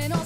que no